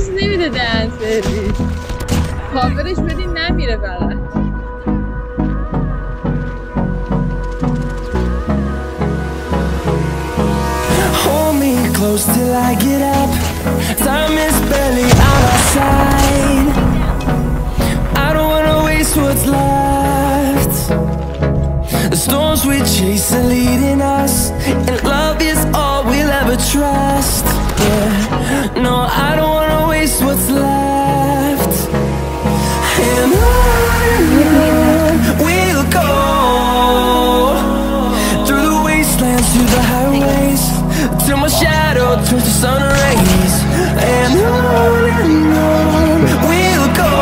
کسی نمیده دهن سرویس کاورش بدین نمیره فقط Hold me close till I get up. Time is barely on our side. I don't wanna waste what's left. The storms we chase are leading us, and love is all we'll ever trust. Yeah, no, I don't we'll go through the wastelands, through the highways Till my shadow to sun rays. And on and on we'll go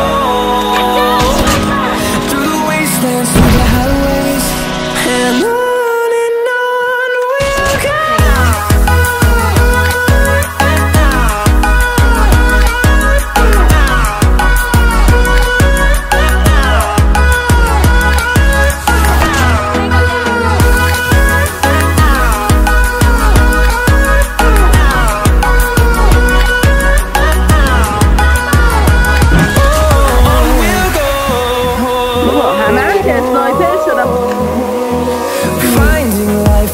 Through the wastelands, through the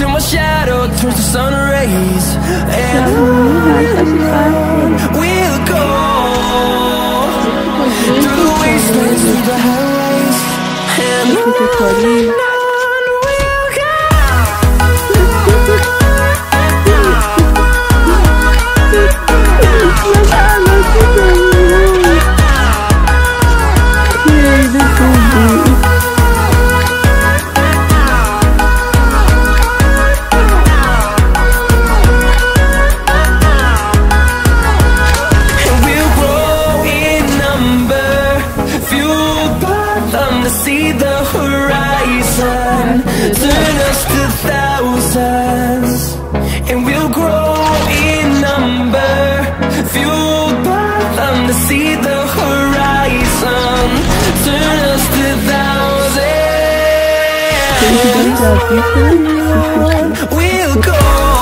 till my shadow turns to sun rays. And we'll go through the wastelands, through the highways, and on We'll go